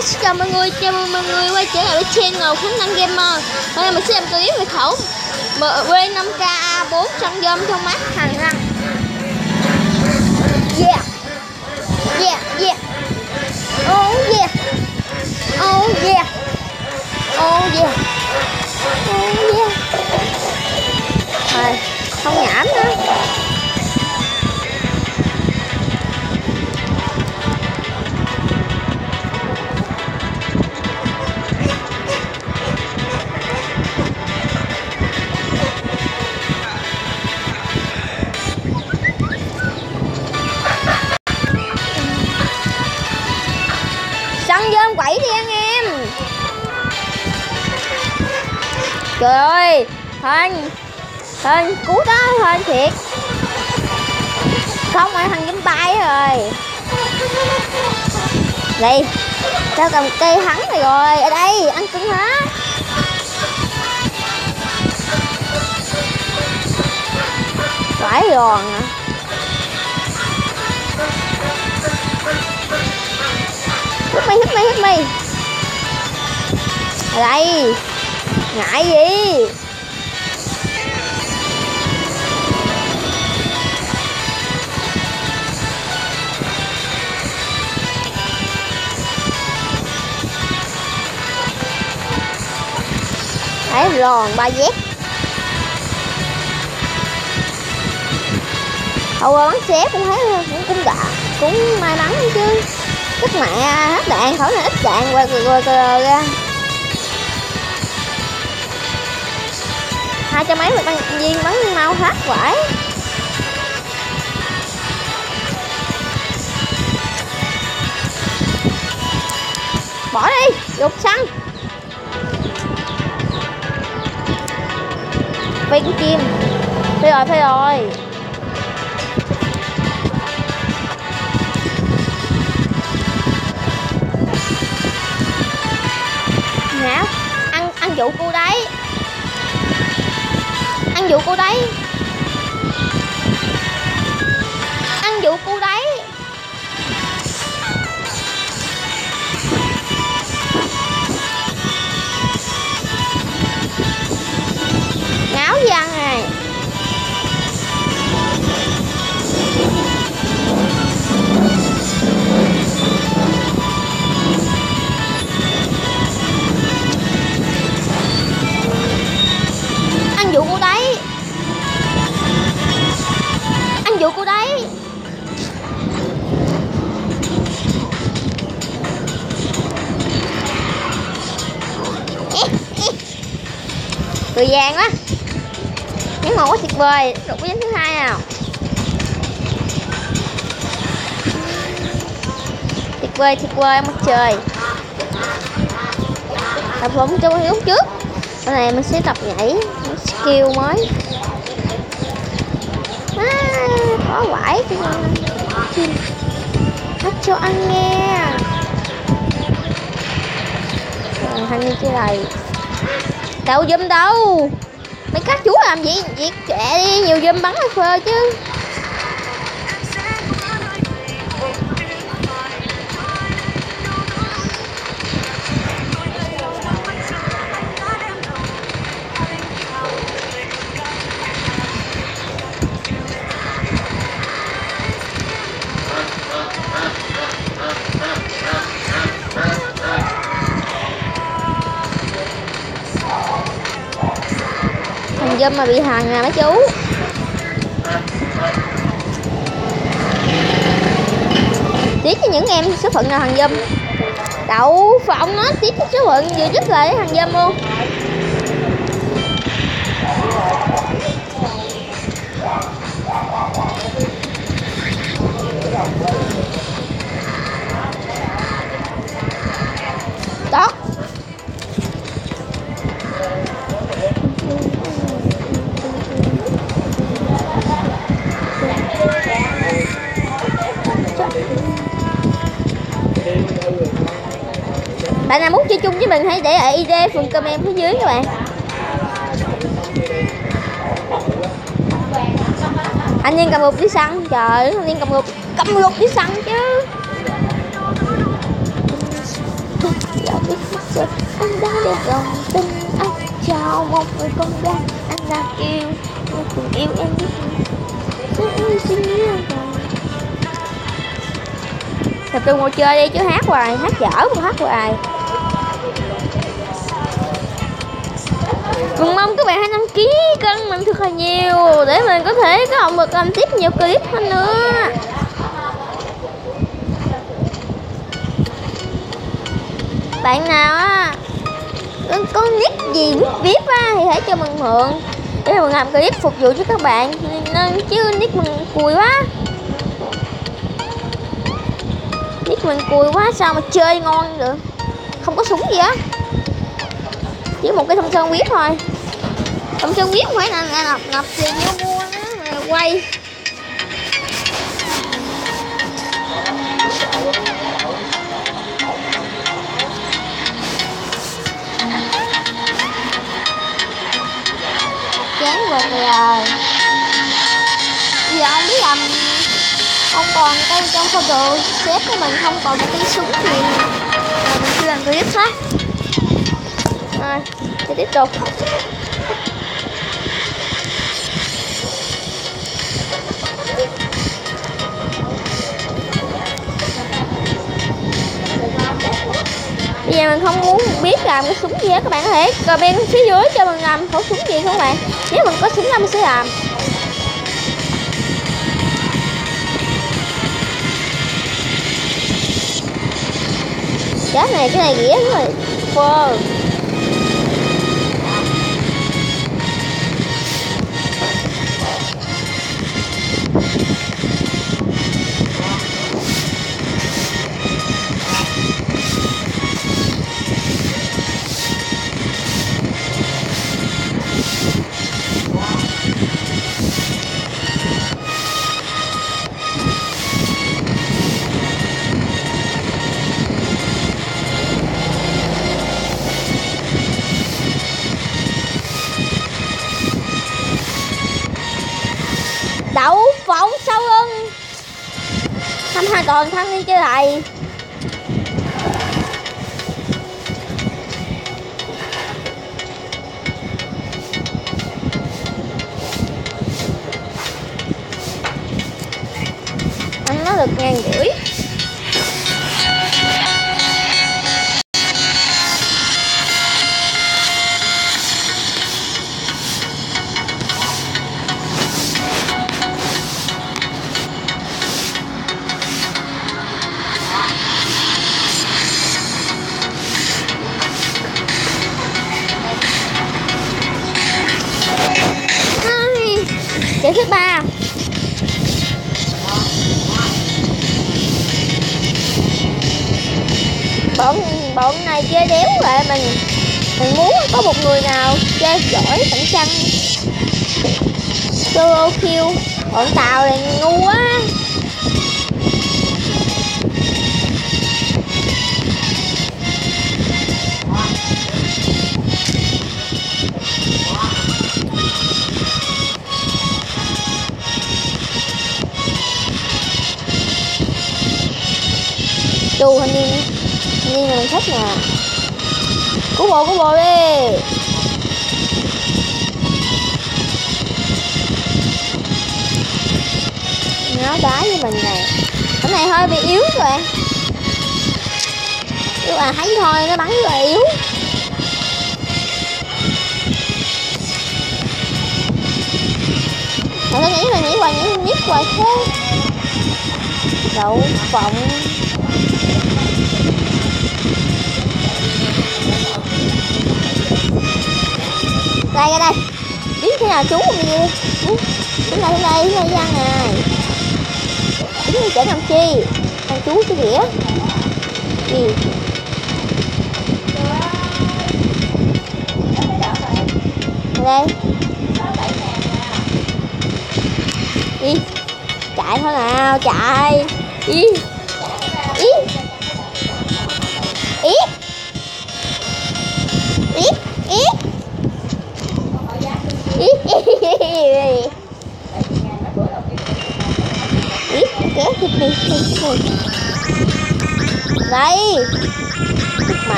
Hi, xin chào mọi người, chào mừng mọi người quay trở lại với channel Khánh Năng Gamer. Hôm nay mình sẽ làm clip về khẩu MV5KA4 trong dơm trong mắt hàng răng Yeah. Yeah, yeah. Oh yeah. Oh yeah. Oh yeah. Oh yeah. Thôi, không nhảm nữa. Hên cú đó, Hên thiệt. Không ai thằng dính bay rồi. Đi Tao cầm cây thắng này rồi. Ở đây, ăn cưng hả Phải giòn à. Hít mi hít mi hít mi. Ở đây, ngại gì? Thấy lòn ba dép. Hầu bắn xé cũng thấy cũng cũng đã, cũng may mắn chứ. Tức mẹ à, hết đạn, khỏi là ít đạn, qua rồi rồi ra. Hai trăm mấy mà tăng viên bắn mau hết quải. Bỏ đi dục xăng. Phi của chim phi rồi phi rồi Hả? Ăn ăn vụ cô đấy. Ăn vụ cô đấy. Cười vàng quá nhắn một quá tuyệt vời đụng với thứ hai nào? Tuyệt vời tuyệt vời mặt trời. Tập bóng cho lúc trước. Sau này mình sẽ tập nhảy skill mới. À, Có quải cho chim Hát cho ăn nghe. Rồi, Thanh như thế này Đâu dùm đâu? Mấy các chú làm gì? Việc trẻ đi, Nhiều dùm bắn phơ chứ. Dâm mà bị hàng à mấy chú. Tiếc cho những em số phận là hàng dâm. Đậu phộng nó tiếc cho số phận, vừa dứt lại thằng dâm luôn. mình hãy để ở ID phần comment phía dưới các bạn. Anh nhiên cầm gục đi săn trời anh nhiên cầm gục cầm gục đi săn chứ. Anh đã gần tin anh chào một người con gái anh đã yêu một tình yêu em biết rất yêu suy nghĩ thật tôi ngồi chơi đi chứ hát hoài, hát dở mà hát hoài. Ký kênh mình thật là nhiều Để mình có thể có động lực làm tiếp nhiều clip hơn nữa. Bạn nào á có, có nick gì biết viết á thì hãy cho mình mượn. Để mình làm clip phục vụ cho các bạn nên chứ nick mình cùi quá. Nick mình cùi quá sao mà chơi ngon được không có súng gì á. Chỉ một cái thông sơn viết thôi ông sơn biết phải là, là nập tiền vô mua nó quay. Chán rồi giờ ông biết làm không còn cây trong kho đồ xếp của mình không còn một cây súng thì mình sẽ làm clip khác rồi sẽ tiếp tục. Bây giờ mình không muốn biết làm cái súng gì hết các bạn có thể comment phía dưới cho mình làm khẩu súng gì không bạn? Nếu mình có súng ra mình sẽ làm. Cái này cái này ghẻ rồi. Wow. Chơi mình mình muốn có một người nào chơi giỏi, cạnh tranh. Solo kill, bọn tàu này ngu quá. Chu hình như hình như mình thích nè bộ của bộ đi nó đá với mình này, cái này hơi bị yếu rồi các bạn thấy thôi nó bắn rất là yếu mà tôi nghĩ là nghĩ qua nghĩ nhít qua thế đậu phộng đây ra đây. Biết khi nào chú không đi đứng lại đứng đây đứng đây gian này. Đứng đi chở làm chi? Thằng chú cái đĩa gì? Đây. Đi. Chạy thôi nào, chạy. Đi. Đi.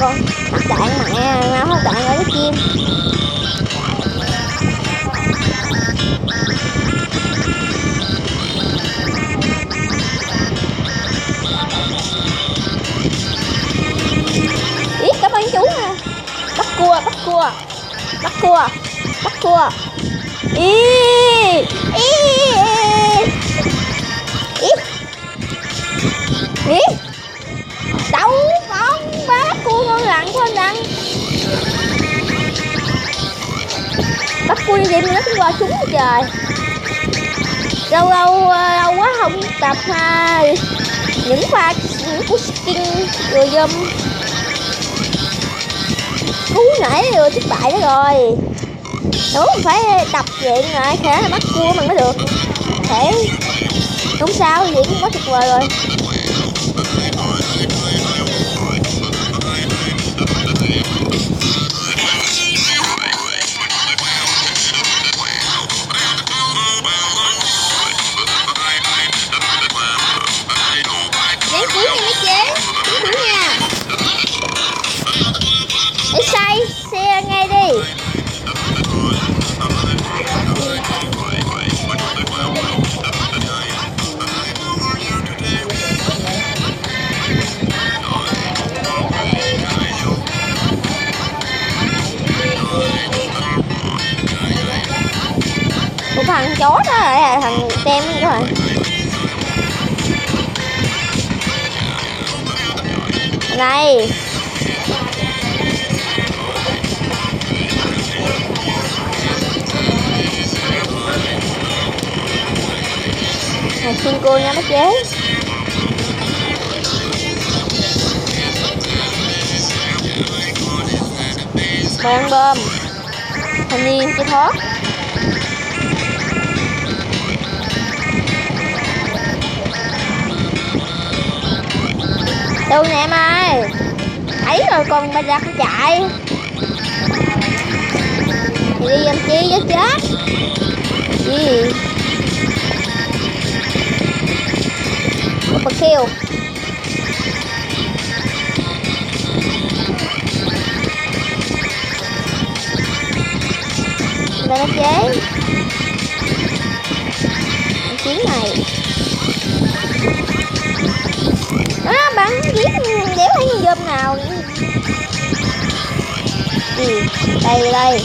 Con. Bắt mẹ nó không đạn ở chim. Ít cảm ơn chú nè bắt cua bắt cua. Bắt cua bắt cua. Ý ý. Ý. Ý. bắt cua mà nó cũng qua chúng trời. Lâu lâu ờ, lâu quá không tập ha. Những pha, những cú skin rồi dâm. Cú nãy rồi thất bại đó rồi. Đúng phải tập luyện rồi thể bắt cua mình mới được. Thể, không sao, vậy cũng quá tuyệt vời rồi. Thằng chó đó là thằng tem các bạn này. Thằng xin cô nha bác chế. Mời bơm Thanh niên chưa thoát Đâu nè em ơi. Thấy rồi còn bây giờ không chạy. Thì đi làm chi chứ chết? Gì? Super kill Đây nó chế. Chiến này. Thấy con dôm nào ừ, đây đây.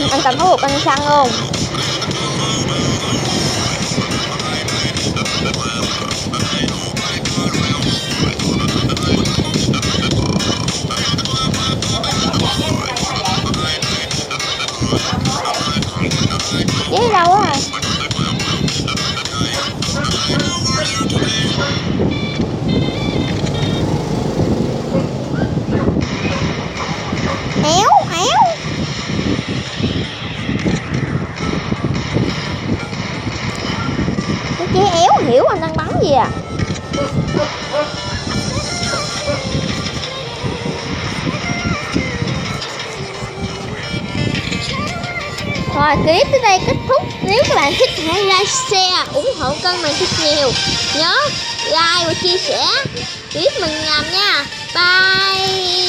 Thì anh cần có một cân xăng hiểu anh đang bắn gì à? Rồi clip tới đây kết thúc. Nếu các bạn thích hãy like, share, ủng hộ kênh mình thích nhiều. Nhớ like và chia sẻ. Clip mình làm nha. Bye.